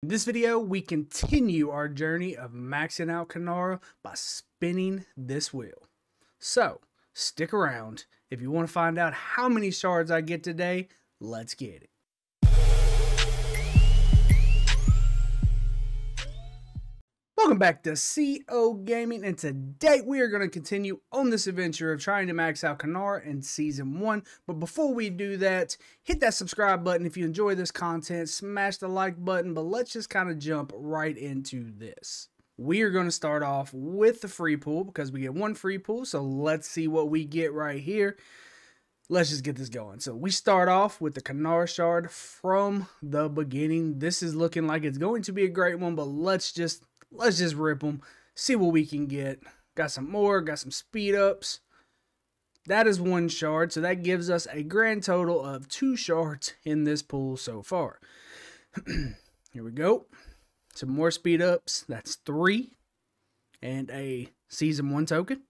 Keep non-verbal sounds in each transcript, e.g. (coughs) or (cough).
In this video, we continue our journey of maxing out Kinnara by spinning this wheel. So, stick around. If you want to find out how many shards I get today, let's get it. Welcome back to CO Gaming, and today we are going to continue on this adventure of trying to max out Kinnara in Season 1. But before we do that, hit that subscribe button if you enjoy this content, smash the like button, but let's just kind of jump right into this. We are going to start off with the free pool because we get one free pool, so let's see what we get right here. Let's just get this going. So we start off with the Kinnara shard from the beginning. This is looking like it's going to be a great one, but let's just let's just rip them, see what we can get. Got some more, got some speed ups. That is one shard, so that gives us a grand total of two shards in this pool so far. (clears throat) Here we go. Some more speed ups. That's three. And a season one token.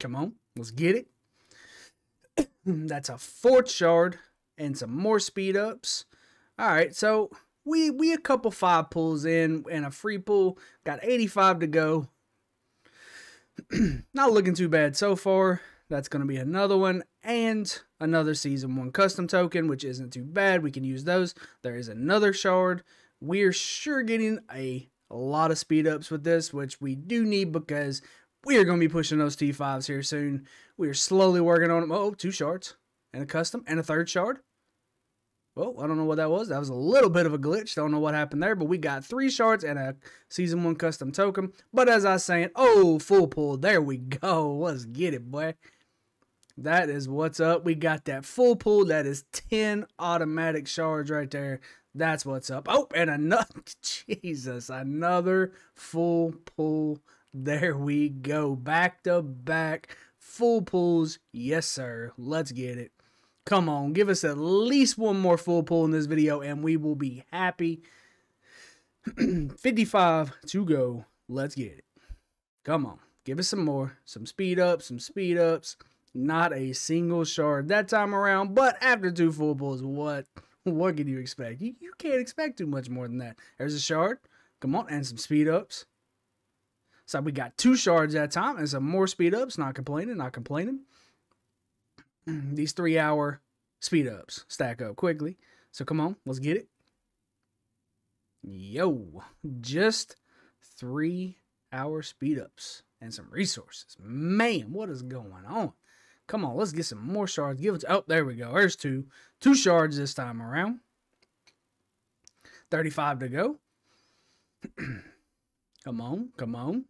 Come on, let's get it. (clears throat) That's a fourth shard and some more speed ups. All right, so we we a couple five pulls in and a free pull. Got 85 to go. (clears throat) Not looking too bad so far. That's going to be another one and another season one custom token, which isn't too bad. We can use those. There is another shard. We're sure getting a, a lot of speed ups with this, which we do need because we are going to be pushing those T5s here soon. We are slowly working on them. Oh, two shards and a custom and a third shard. Well, I don't know what that was. That was a little bit of a glitch. Don't know what happened there, but we got three shards and a season one custom token. But as I was saying, oh, full pull. There we go. (laughs) Let's get it, boy. That is what's up. We got that full pull. That is 10 automatic shards right there. That's what's up. Oh, and another, (laughs) Jesus, another full pull. There we go. Back to back full pulls. Yes, sir. Let's get it. Come on, give us at least one more full pull in this video and we will be happy. (clears throat) 55 to go. Let's get it. Come on. Give us some more. Some speed ups, some speed ups. Not a single shard that time around, but after two full pulls, what what can you expect? You, you can't expect too much more than that. There's a shard. Come on, and some speed ups. So we got two shards that time and some more speed ups. Not complaining, not complaining. Mm, these three hour speed ups stack up quickly. So come on, let's get it. Yo, just three hour speed ups and some resources. Man, what is going on? Come on, let's get some more shards. Give it to, oh, there we go. There's two. Two shards this time around. 35 to go. (clears throat) come on, come on.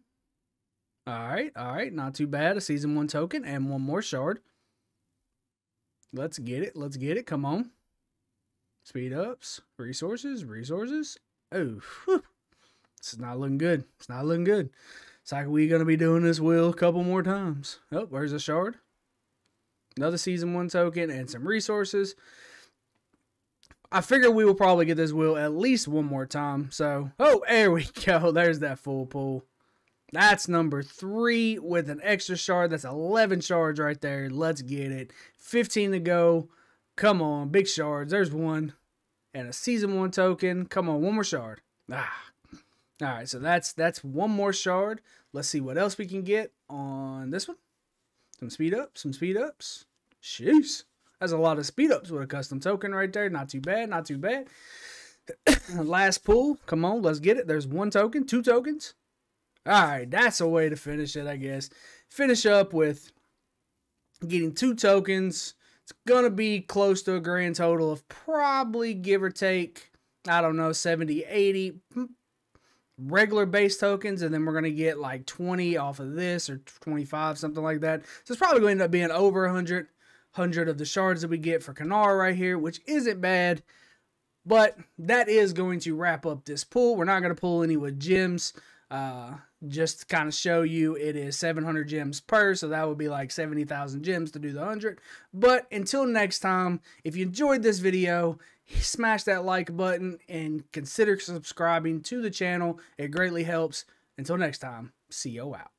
All right, all right. Not too bad. A season one token and one more shard. Let's get it. Let's get it. Come on. Speed ups. Resources. Resources. Oh, this is not looking good. It's not looking good. It's like we going to be doing this wheel a couple more times. Oh, where's the shard? Another season one token and some resources. I figure we will probably get this wheel at least one more time. So, oh, there we (laughs) go. There's that full pull. That's number three with an extra shard. That's 11 shards right there. Let's get it. 15 to go. Come on, big shards. There's one. And a season one token. Come on, one more shard. Ah. All right, so that's that's one more shard. Let's see what else we can get on this one. Some speed ups, some speed ups. Jeez. That's a lot of speed ups with a custom token right there. Not too bad, not too bad. (coughs) Last pull. Come on, let's get it. There's one token, two tokens. All right, that's a way to finish it, I guess. Finish up with getting two tokens. It's going to be close to a grand total of probably give or take, I don't know, 70, 80 regular base tokens. And then we're going to get like 20 off of this or 25, something like that. So it's probably going to end up being over 100, 100 of the shards that we get for Kinnara right here, which isn't bad. But that is going to wrap up this pull. We're not going to pull any with gems. Uh, just to kind of show you it is 700 gems per so that would be like 70,000 gems to do the 100 but until next time if you enjoyed this video smash that like button and consider subscribing to the channel. It greatly helps. Until next time see you out